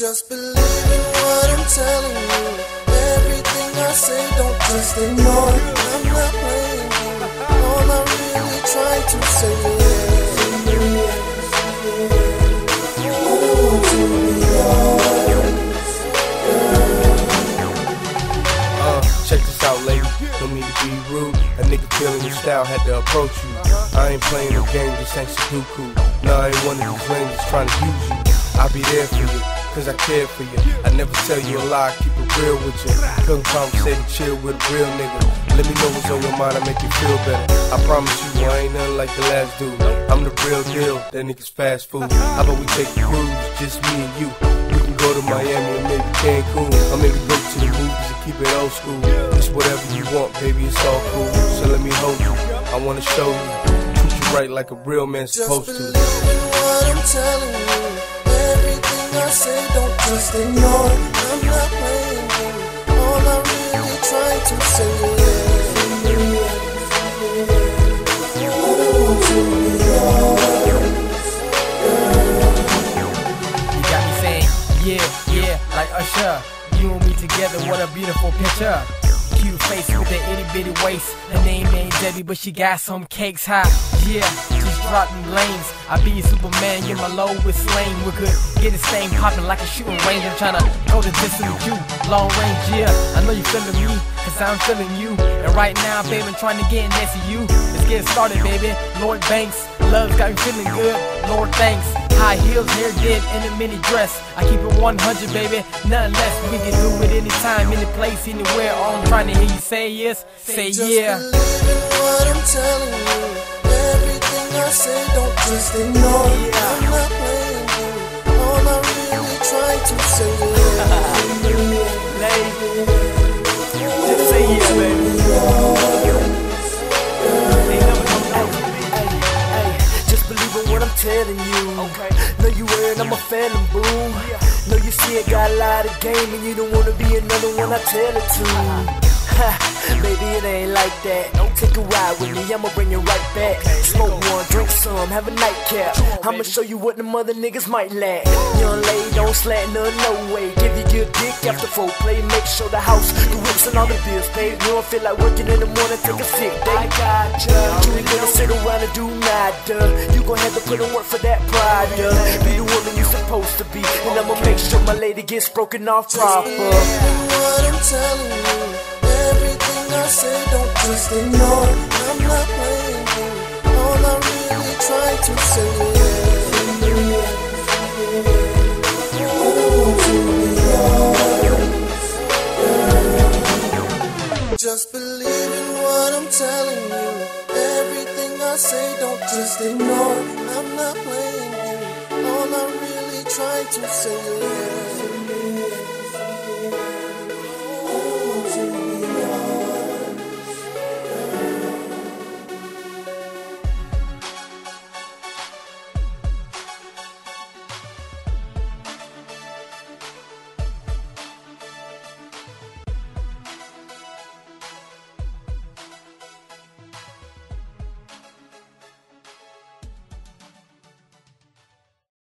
Just believe in what I'm telling you. Everything I say, don't just ignore. I'm not playing you. All I really try to say is. Want to be yours. Uh, check this out, lady. Don't mean to be rude. A nigga feeling your style had to approach you. I ain't playing no game, this ain't Sudoku. No, I ain't one of these that's trying to use you. I'll be there for you, cause I care for you. I never tell you a lie, keep it real with you. Come conversate and chill with a real nigga. Let me know what's on your mind, I make you feel better. I promise you, I ain't nothing like the last dude. I'm the real deal, that nigga's fast food. How about we take a cruise, just me and you? We can go to Miami or maybe Cancun, or maybe go to the movies and keep it old school. It's whatever you want, baby, it's all cool. So let me hold you, I wanna show you. Treat you right like a real man's supposed to. It. I'm not playing. All I really try to say is. You got me saying, yeah, yeah, like Usher. You and me together, what a beautiful picture. Cute face with an itty bitty waist. Her name ain't Debbie, but she got some cakes high. Yeah, drop lanes. I be Superman, you're my Lois Lane. We could get this thing popping like a shooting range. I'm tryna go the distance with you. Long range, yeah. I know you feeling me, cause I'm feeling you. And right now, baby, I'm trying to get next to you. Let's get started, baby. Lord Banks, love's got me feeling good. Lord thanks. High heels, hair did, in a mini dress. I keep it 100, baby, nothing less. We can do it anytime, any place, anywhere. All I'm trying to hear you say is, say Just yeah. believe in what I'm telling you. Say, don't just ignore it. I'm not playing you. All I really try to say is. Just baby. Ain't telling you. Okay. Know you weird, I'm a phantom boo. Yeah. Know you see it, got a lot of game, and you don't wanna be another one I tell it to. Baby, it ain't like that. Take a ride with me, I'ma bring you right back. Smoke one, drink some, have a nightcap. I'ma show you what the mother niggas might lack. Young lady, don't slack none, no way. Give you good dick after foreplay. Make sure the house, the whips, and all the bills paid. You don't feel like working in the morning, take a sick day. I gotcha. You ain't gonna sit around and do nada. You gon' have to put in work for that pride. Be the woman you supposed to be. And I'ma make sure my lady gets broken off proper. what I'm telling you. Just ignore. I'm not playing you. All I really try to say is. I want to be yours. Just believe in what I'm telling you. Everything I say, don't just ignore. I'm not playing you. All I really try to say is.